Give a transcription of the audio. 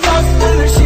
trust will